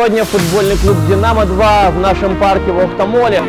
Сегодня футбольный клуб «Динамо-2» в нашем парке в Охтамоле.